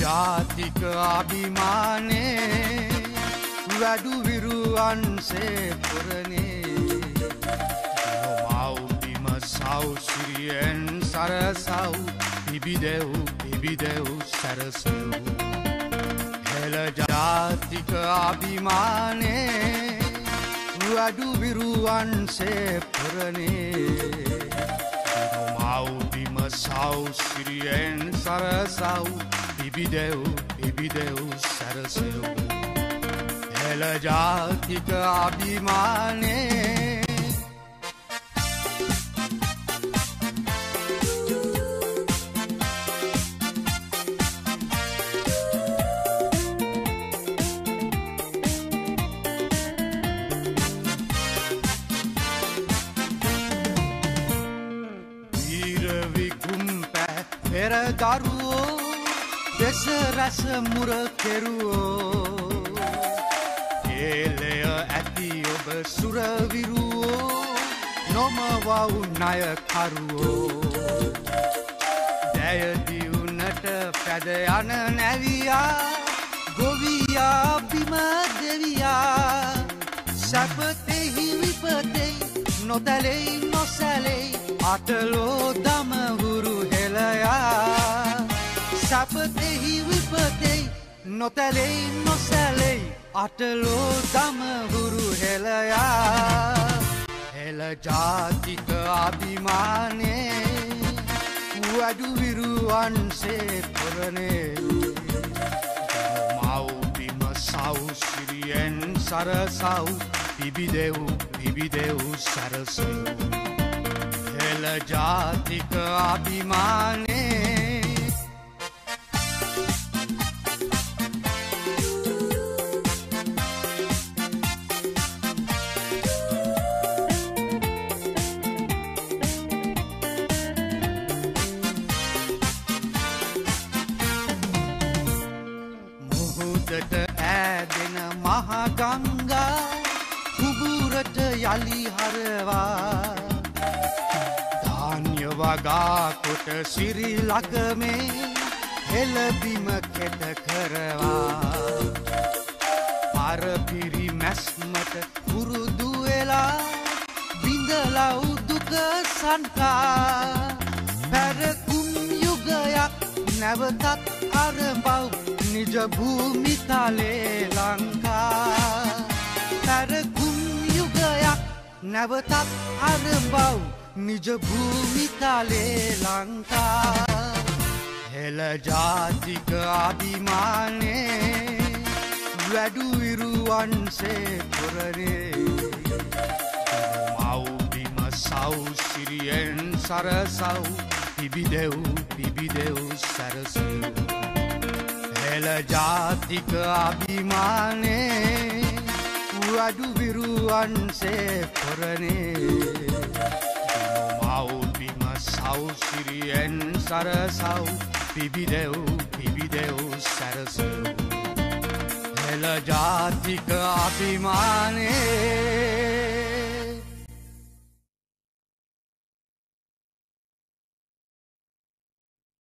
ජාතික අභිමානේ වැඩුවිරුවන්සේ පුරණේ මව්බිම සෞසිරියෙන් සරසව් පිබිදෙව් පිබිදෙව් සැරසව්. හෙළ ජාතික අභිමානේ වැඩුවිරුවන්සේ පුරණේ මව්බිම සෞසිරියෙන් සරසව්. පිබිදෙව් පිබිදෙව් සැරසෙව්. හෙළ ජාතික අභිමානේ පැ පෙරදරුවෝ දෙස රැස මුර කෙරුවෝ. ඒලය ඇති ඔබ සුරවිරුවෝ නොමවව් නයකරුවෝ දැයදිවුනට පැද යන නැවියා ගොවියා බිම දෙවියා. සැපතෙහි විපතෙයි නොතැලෙයි නොසැලෙයි අටලෝ සැපතෙහි විපතෙයි. නොතැලෙයි නොසැලෙයි. අටලෝ දමහුරු හෙළයා. හෙළ ජාතික අභිමානේ වැඩුවිරුවන්සේ පුරණේ මව්බිම සෞසිරියෙන් සරසව්. පිබිදෙව් පිබිදෙව් සැරසව්. හෙළ ජාතික අභිමානේ කුබුරට යළි හරවා ධාන්‍ය වගාකොට සිරිලකමේ හෙළබිම කෙට කරවා පරපිරි මැස්මට පුරුදු වෙලා බිඳලව් දුක සන්කා පැරකුම් යුගයක් නැවතත් අරබව් නිජභූමිතලේ ලංකා නැවතත් අරබව් නිජභූමිතලේ ලංකා හෙළ ජාතික අභිමානේ වැඩුවිරුවන්සේ පුරණේ මව්බිම සෞසිරියෙන් සරසව් පිබිදෙව් පිබිදෙව් සැරසව් හෙළ ජාතික අභිමානේ වැඩුවිරුවන්සේ පුරණේ මව්බිම සෞසිරියෙන් සරසව් පිබිදෙව් පිබිදෙව් සැරසව්. හෙළ ජාතික අභිමානේ